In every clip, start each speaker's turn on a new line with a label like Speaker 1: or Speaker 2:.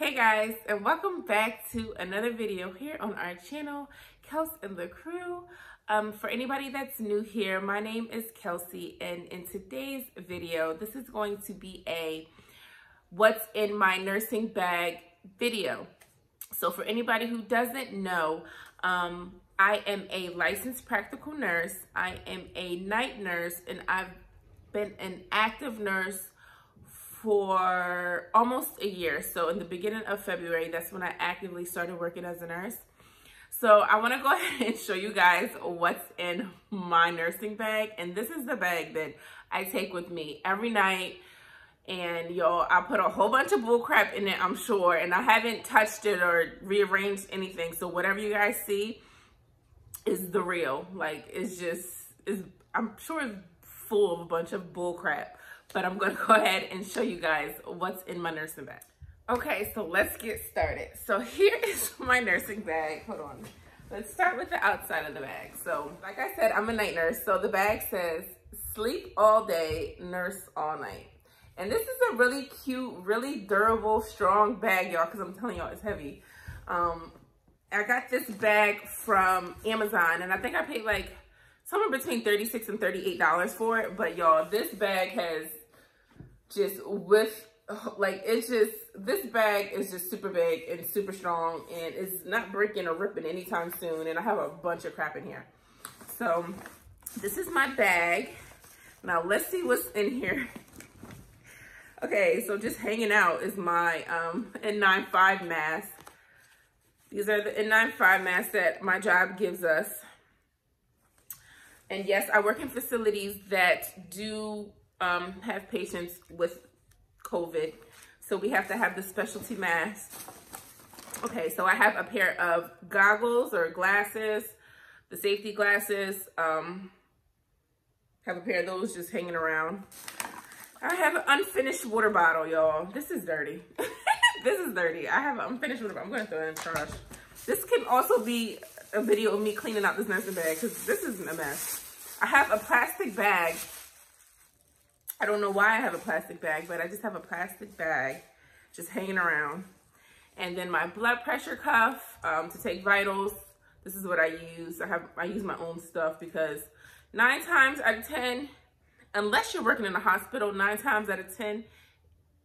Speaker 1: Hey guys, and welcome back to another video here on our channel, Kels and the Krew. Um, for anybody that's new here, my name is Kelsey, and in today's video, this is going to be a what's in my nursing bag video. So for anybody who doesn't know, um, I am a licensed practical nurse. I am a night nurse, and I've been an active nurse for almost a year. So in the beginning of February, that's when I actively started working as a nurse. So I want to go ahead and show you guys what's in my nursing bag. And this is the bag that I take with me every night. And y'all, I put a whole bunch of bull crap in it, I'm sure. And I haven't touched it or rearranged anything. So whatever you guys see is the real. Like, it's just, it's, I'm sure it's full of a bunch of bull crap but I'm gonna go ahead and show you guys what's in my nursing bag. Okay, so let's get started. So here is my nursing bag. Hold on. Let's start with the outside of the bag. So like I said, I'm a night nurse. So the bag says, sleep all day, nurse all night. And this is a really cute, really durable, strong bag, y'all, because I'm telling y'all it's heavy. Um, I got this bag from Amazon, and I think I paid like somewhere between 36 and $38 for it. But y'all, this bag has just with like it's just this bag is just super big and super strong and it's not breaking or ripping anytime soon and I have a bunch of crap in here. So this is my bag. Now let's see what's in here. Okay so just hanging out is my um N95 mask. These are the N95 masks that my job gives us. And yes I work in facilities that do um, have patients with COVID. So we have to have the specialty mask. Okay, so I have a pair of goggles or glasses, the safety glasses. Um, have a pair of those just hanging around. I have an unfinished water bottle, y'all. This is dirty. this is dirty. I have an unfinished water bottle. I'm going to throw it in the trash. This can also be a video of me cleaning out this nursing bag because this is a mess. I have a plastic bag I don't know why I have a plastic bag, but I just have a plastic bag just hanging around. And then my blood pressure cuff um, to take vitals. This is what I use. I have I use my own stuff because nine times out of 10, unless you're working in a hospital, nine times out of 10,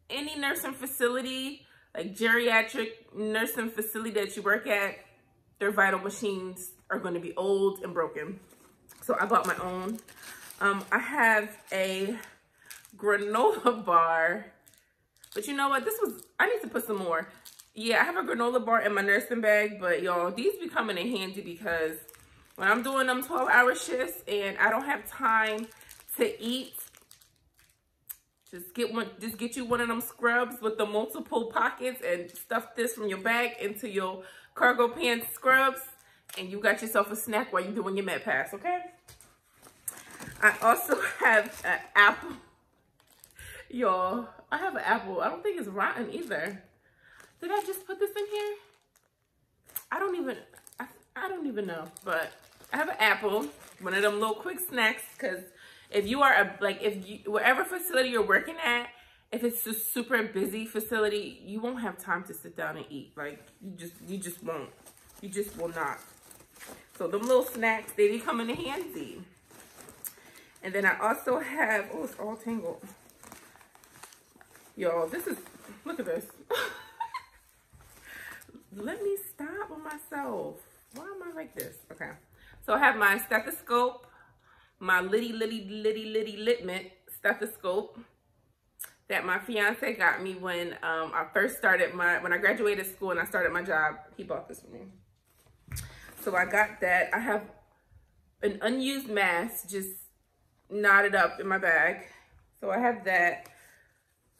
Speaker 1: any nursing facility, like geriatric nursing facility that you work at, their vital machines are going to be old and broken. So I bought my own. Um, I have a granola bar. But you know what? This was, I need to put some more. Yeah, I have a granola bar in my nursing bag, but y'all, these be coming in handy because when I'm doing them 12 hour shifts and I don't have time to eat, just get one, just get you one of them scrubs with the multiple pockets and stuff this from your bag into your cargo pants scrubs and you got yourself a snack while you're doing your med pass, okay? I also have an apple Y'all, I have an apple. I don't think it's rotten either. Did I just put this in here? I don't even, I, I don't even know. But I have an apple, one of them little quick snacks. Because if you are, a, like, if you, whatever facility you're working at, if it's a super busy facility, you won't have time to sit down and eat. Like, you just, you just won't. You just will not. So them little snacks, they coming in handy. And then I also have, oh, it's all tangled. Y'all, this is, look at this. Let me stop on myself. Why am I like this? Okay. So I have my stethoscope, my litty, litty, litty, litty Littmann stethoscope that my fiance got me when um, I first started my, when I graduated school and I started my job. He bought this for me. So I got that. I have an unused mask just knotted up in my bag. So I have that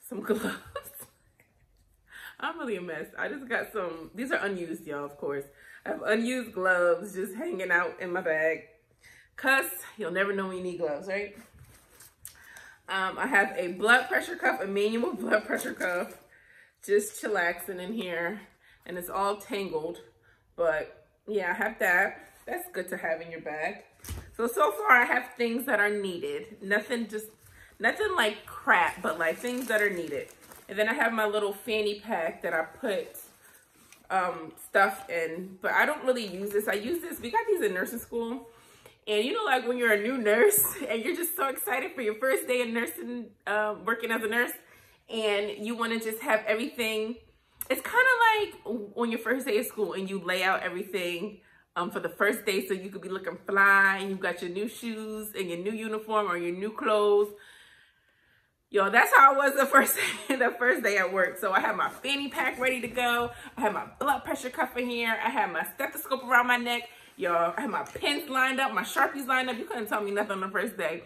Speaker 1: some gloves. I'm really a mess. I just got some, these are unused, y'all, of course. I have unused gloves just hanging out in my bag. Cause you'll never know when you need gloves, right? Um, I have a blood pressure cuff, a manual blood pressure cuff, just chillaxing in here. And it's all tangled. But yeah, I have that. That's good to have in your bag. So, so far I have things that are needed. Nothing just Nothing like crap, but like things that are needed. And then I have my little fanny pack that I put um, stuff in, but I don't really use this. I use this, we got these in nursing school. And you know, like when you're a new nurse and you're just so excited for your first day of nursing, uh, working as a nurse, and you want to just have everything. It's kind of like on your first day of school and you lay out everything um, for the first day so you could be looking fly and you got your new shoes and your new uniform or your new clothes Yo, that's how I was the first the first day at work. So I had my fanny pack ready to go. I had my blood pressure cuff in here. I had my stethoscope around my neck. Yo, I had my pens lined up, my Sharpies lined up. You couldn't tell me nothing on the first day.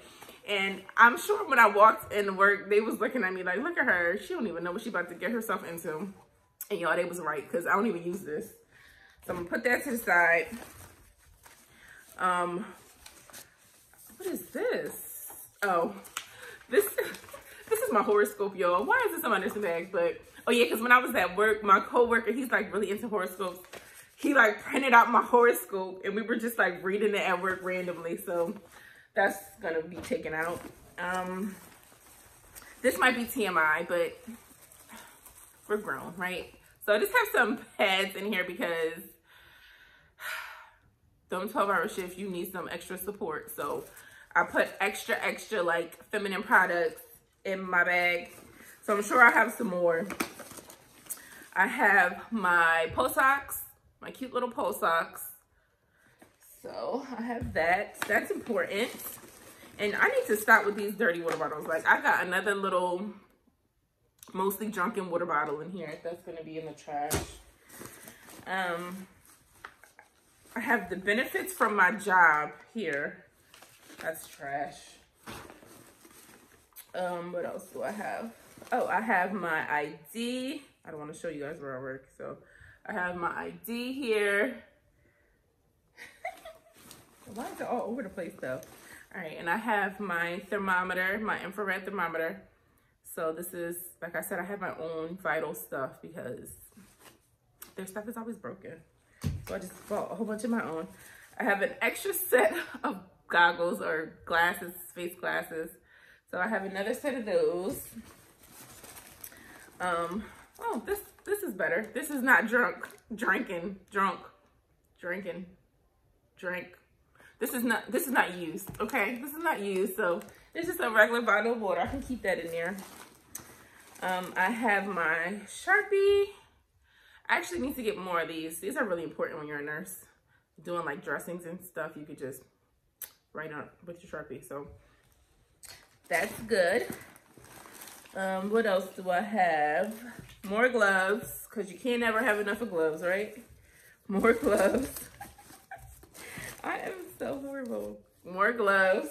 Speaker 1: And I'm sure when I walked into work, they was looking at me like, look at her. She don't even know what she about to get herself into. And y'all, they was right because I don't even use this. So I'm going to put that to the side. Um, what is this? Oh, this this is my horoscope, y'all. Why is this on my nursing bag? But, oh yeah, because when I was at work, my coworker, he's like really into horoscopes. He like printed out my horoscope and we were just like reading it at work randomly. So that's gonna be taken out. Um, this might be TMI, but we're grown, right? So I just have some pads in here because them 12 hour shifts, you need some extra support. So I put extra, extra like feminine products in my bag. So I'm sure I have some more. I have my pulse ox, my cute little pulse ox. So I have that. That's important. And I need to stop with these dirty water bottles. Like I got another little mostly drunken water bottle in here. That's going to be in the trash. Um, I have the benefits from my job here. That's trash. Um, what else do I have? Oh, I have my ID. I don't want to show you guys where I work. So I have my ID here. Why is it all over the place though? All right, and I have my thermometer, my infrared thermometer. So this is, like I said, I have my own vital stuff because their stuff is always broken. So I just bought a whole bunch of my own. I have an extra set of goggles or glasses, face glasses so I have another set of those. Um, oh, this, this is better. This is not drunk, drinking, drunk, drinking, drink. This is not, this is not used, okay? This is not used, so it's just a regular bottle of water. I can keep that in there. Um, I have my Sharpie. I actually need to get more of these. These are really important when you're a nurse. Doing like dressings and stuff, you could just write on with your Sharpie. So that's good. Um, what else do I have? More gloves, because you can't ever have enough of gloves, right? More gloves. I am so horrible. More gloves.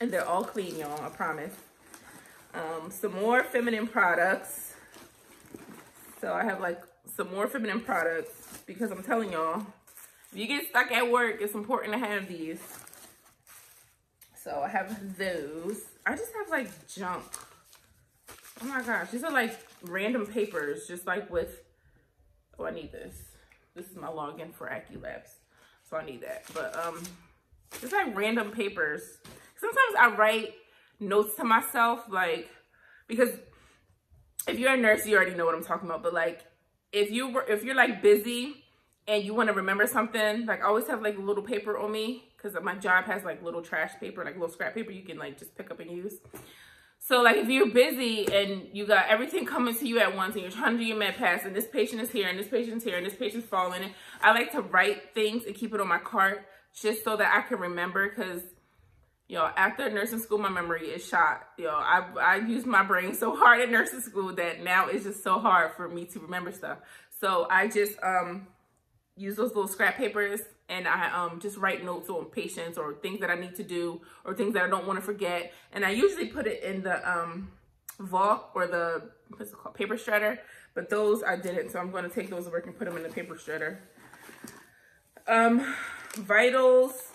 Speaker 1: And they're all clean, y'all, I promise. Um, some more feminine products. So I have like some more feminine products because I'm telling y'all, if you get stuck at work, it's important to have these. So I have those. I just have like junk. Oh my gosh, these are like random papers, just like with, oh, I need this. This is my login for AccuLabs. So I need that. But um, just like random papers. Sometimes I write notes to myself, like, because if you're a nurse, you already know what I'm talking about. But like, if you were, if you're like busy and you want to remember something, like I always have like a little paper on me because my job has like little trash paper, like little scrap paper you can like just pick up and use. So like if you're busy and you got everything coming to you at once and you're trying to do your med pass and this patient is here and this patient's here and this patient's falling, I like to write things and keep it on my cart just so that I can remember because know, after nursing school, my memory is shot. Know, I, I used my brain so hard at nursing school that now it's just so hard for me to remember stuff. So I just um, use those little scrap papers and I um, just write notes on patients or things that I need to do or things that I don't want to forget. And I usually put it in the um, vault or the, what's it called, paper shredder. But those I didn't, so I'm going to take those to work and put them in the paper shredder. Um, vitals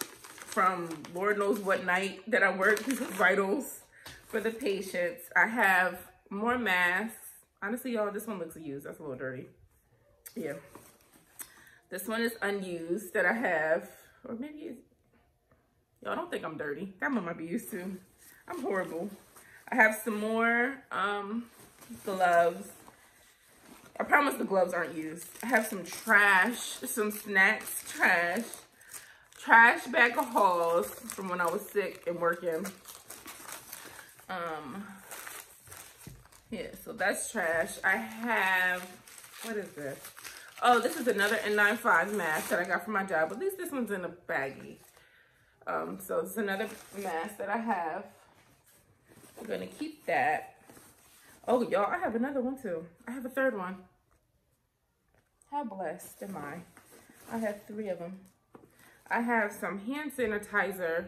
Speaker 1: from Lord knows what night that I work. These are vitals for the patients. I have more masks. Honestly, y'all, this one looks used. That's a little dirty. Yeah. This one is unused that I have, or maybe y'all don't think I'm dirty. That one might be used to. I'm horrible. I have some more um, gloves. I promise the gloves aren't used. I have some trash, some snacks, trash, trash bag of Halls from when I was sick and working. Um, yeah, so that's trash. I have, what is this? Oh, this is another N95 mask that I got from my job. At least this one's in a baggie. Um, so it's another mask that I have. I'm gonna keep that. Oh, y'all, I have another one too. I have a third one. How blessed am I? I have three of them. I have some hand sanitizer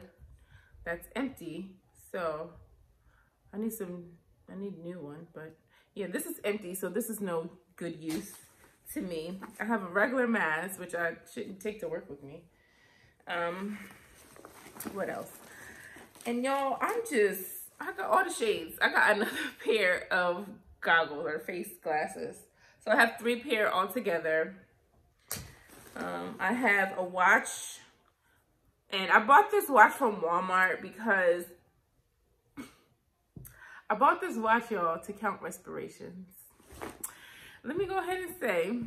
Speaker 1: that's empty. So I need some, I need a new one, but yeah, this is empty. So this is no good use to me. I have a regular mask, which I shouldn't take to work with me. Um, what else? And y'all, I'm just, I got all the shades. I got another pair of goggles or face glasses. So I have three pair all together. Um, I have a watch. And I bought this watch from Walmart because I bought this watch, y'all, to count respirations. Let me go ahead and say,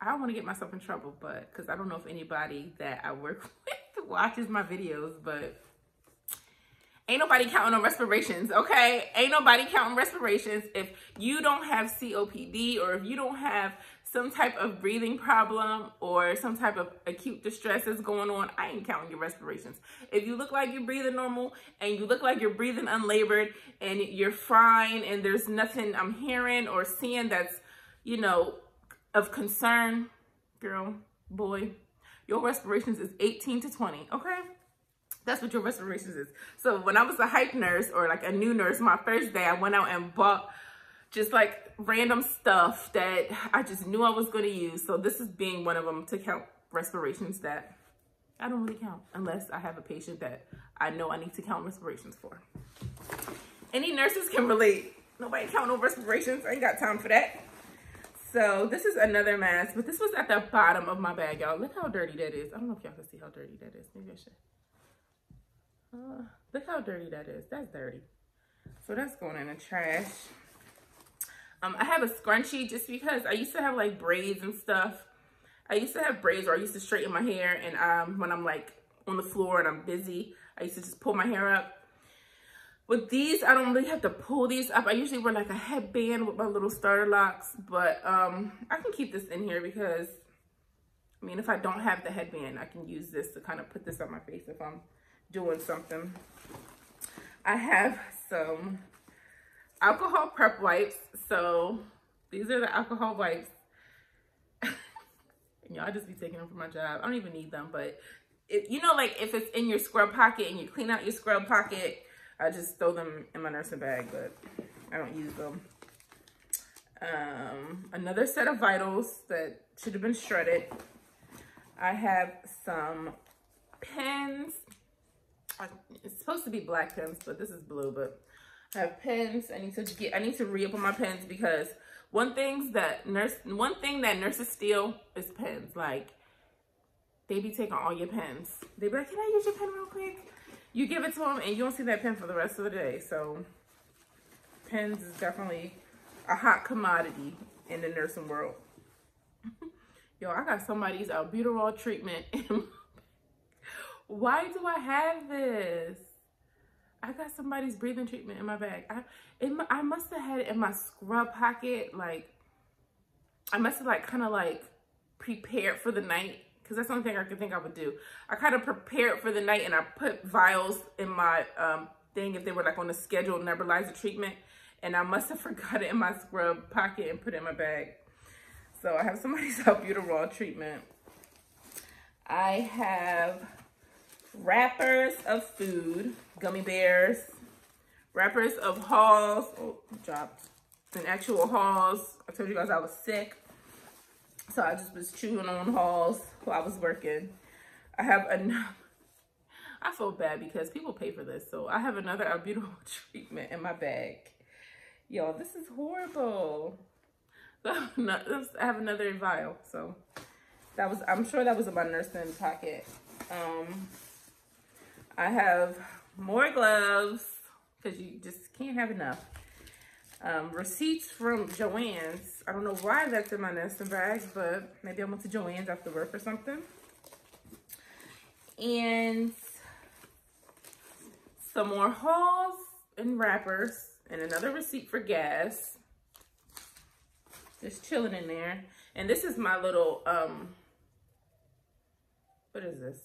Speaker 1: I don't want to get myself in trouble, but because I don't know if anybody that I work with watches my videos, but ain't nobody counting on respirations, okay? Ain't nobody counting respirations. If you don't have COPD or if you don't have some type of breathing problem or some type of acute distress is going on, I ain't counting your respirations. If you look like you're breathing normal and you look like you're breathing unlabored and you're fine and there's nothing I'm hearing or seeing that's, you know, of concern, girl, boy, your respirations is 18 to 20, okay? That's what your respirations is. So when I was a hype nurse or like a new nurse, my first day, I went out and bought just like random stuff that I just knew I was going to use. So this is being one of them to count respirations that I don't really count unless I have a patient that I know I need to count respirations for. Any nurses can relate. Nobody count no respirations. I ain't got time for that. So this is another mask, but this was at the bottom of my bag, y'all. Look how dirty that is. I don't know if y'all can see how dirty that is. Maybe I should. Uh, look how dirty that is. That's dirty. So that's going in the trash. Um, I have a scrunchie just because I used to have like braids and stuff. I used to have braids or I used to straighten my hair and um, when I'm like on the floor and I'm busy, I used to just pull my hair up. With these, I don't really have to pull these up. I usually wear like a headband with my little starter locks, but um, I can keep this in here because, I mean, if I don't have the headband, I can use this to kind of put this on my face if I'm doing something. I have some alcohol prep wipes. So these are the alcohol wipes. Y'all just be taking them for my job. I don't even need them, but it, you know, like if it's in your scrub pocket and you clean out your scrub pocket, I just throw them in my nursing bag, but I don't use them. Um, another set of vitals that should have been shredded. I have some pens. It's supposed to be black pens, but this is blue, but I have pens. I need to get, I need to re-up my pens because one things that nurse, one thing that nurses steal is pens. Like, they be taking all your pens. They be like, can I use your pen real quick? You give it to them and you don't see that pen for the rest of the day. So, pens is definitely a hot commodity in the nursing world. Yo, I got somebody's albuterol treatment. Why do I have this? I got somebody's breathing treatment in my bag. I it, I must have had it in my scrub pocket. Like, I must have like kind of like prepared for the night because that's the only thing I could think I would do. I kind of prepared for the night and I put vials in my um, thing if they were like on a scheduled nebulizer treatment. And I must have forgot it in my scrub pocket and put it in my bag. So I have somebody's albuterol treatment. I have wrappers of food, gummy bears, wrappers of Halls, oh, dropped, and actual Halls. I told you guys I was sick. So I just was chewing on Halls while I was working. I have another, I feel bad because people pay for this. So I have another albuterol treatment in my bag. Y'all, this is horrible. I have another vial. So that was, I'm sure that was in my nursing pocket. Um, I have more gloves because you just can't have enough. Um, receipts from Joann's. I don't know why that's in my nesting bag, but maybe I went to Joann's after work or something. And some more Halls and wrappers and another receipt for gas. Just chilling in there. And this is my little, um, what is this?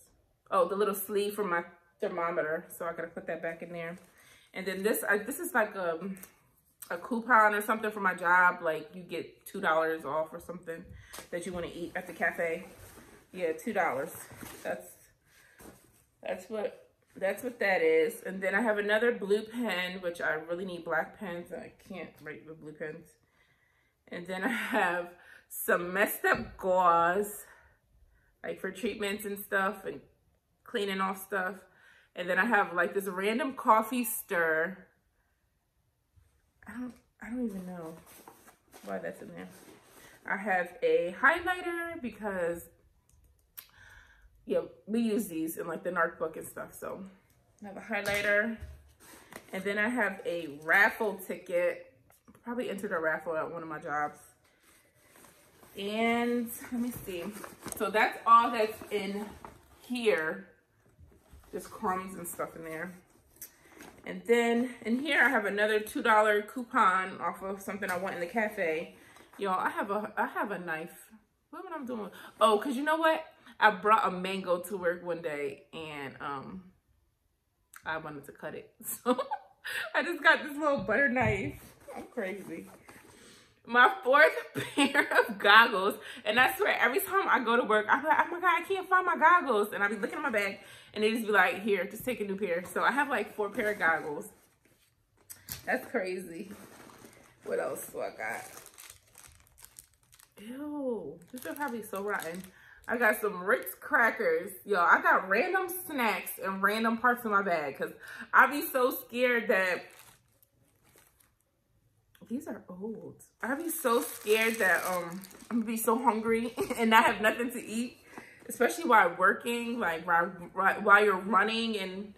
Speaker 1: Oh, the little sleeve for my thermometer. So I gotta put that back in there. And then this, I, this is like a, a coupon or something for my job. Like you get $2 off or something that you wanna eat at the cafe. Yeah, $2. That's, that's what, that's what that is. And then I have another blue pen, which I really need black pens. I can't write with blue pens. And then I have some messed up gauze, like for treatments and stuff and cleaning off stuff. And then I have like this random coffee stir. I don't, I don't even know why that's in there. I have a highlighter because, yeah, we use these in like the NARC book and stuff. So I have a highlighter. And then I have a raffle ticket. Probably entered a raffle at one of my jobs. And let me see. So that's all that's in here. Just crumbs and stuff in there. And then in here I have another $2 coupon off of something I want in the cafe. Y'all, I have a I have a knife. What am I doing? Oh, cause you know what? I brought a mango to work one day and um I wanted to cut it. So I just got this little butter knife. I'm crazy my fourth pair of goggles. And I swear, every time I go to work, I'm like, oh my God, I can't find my goggles. And I'll be looking in my bag and they just be like, here, just take a new pair. So I have like four pair of goggles. That's crazy. What else do I got? Ew, this is probably so rotten. I got some Ritz crackers. Yo, I got random snacks and random parts in my bag because I be so scared that these are old. I'd be so scared that um I'm gonna be so hungry and not have nothing to eat, especially while working, like while, while you're running and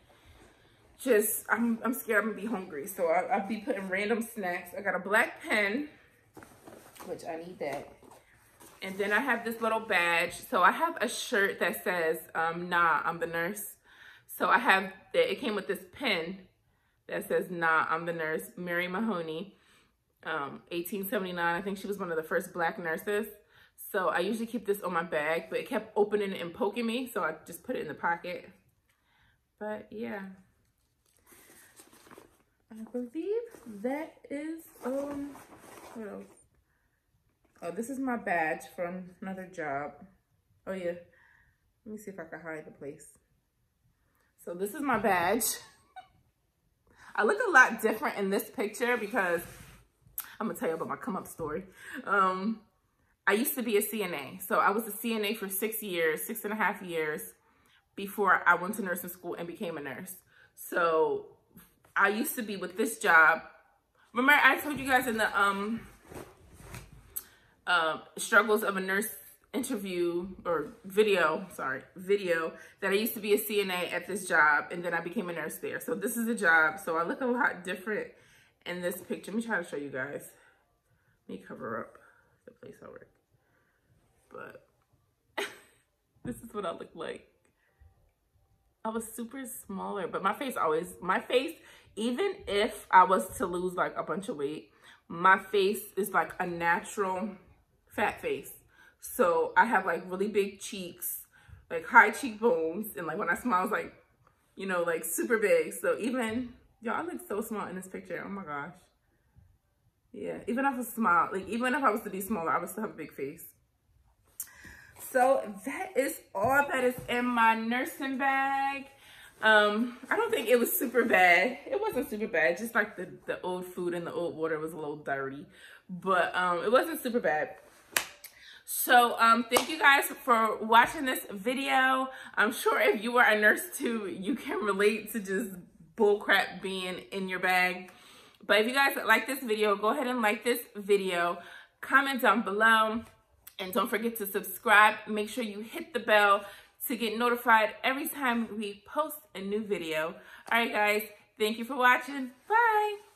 Speaker 1: just, I'm, I'm scared I'm gonna be hungry. So I, I'll be putting random snacks. I got a black pen, which I need that. And then I have this little badge. So I have a shirt that says, um, nah, I'm the nurse. So I have, it came with this pen that says, nah, I'm the nurse, Mary Mahoney um, 1879. I think she was one of the first black nurses. So I usually keep this on my bag, but it kept opening and poking me. So I just put it in the pocket. But yeah. I believe that is, um, what else? Oh, this is my badge from another job. Oh yeah. Let me see if I can hide the place. So this is my badge. I look a lot different in this picture because I'm gonna tell you about my come up story. Um, I used to be a CNA. So I was a CNA for six years, six and a half years before I went to nursing school and became a nurse. So I used to be with this job. Remember I told you guys in the um uh, struggles of a nurse interview or video, sorry, video that I used to be a CNA at this job and then I became a nurse there. So this is a job. So I look a lot different in this picture. Let me try to show you guys. Let me cover up the place I work. But this is what I look like. I was super smaller, but my face always, my face, even if I was to lose like a bunch of weight, my face is like a natural fat face. So I have like really big cheeks, like high cheekbones. And like when I smile, it's like, you know, like super big. So even Y'all look so small in this picture. Oh my gosh. Yeah, even if I was small, like even if I was to be smaller, I would still have a big face. So that is all that is in my nursing bag. Um, I don't think it was super bad. It wasn't super bad. Just like the, the old food and the old water was a little dirty. But um, it wasn't super bad. So um, thank you guys for watching this video. I'm sure if you are a nurse too, you can relate to just bullcrap being in your bag. But if you guys like this video, go ahead and like this video. Comment down below. And don't forget to subscribe. Make sure you hit the bell to get notified every time we post a new video. All right, guys. Thank you for watching. Bye.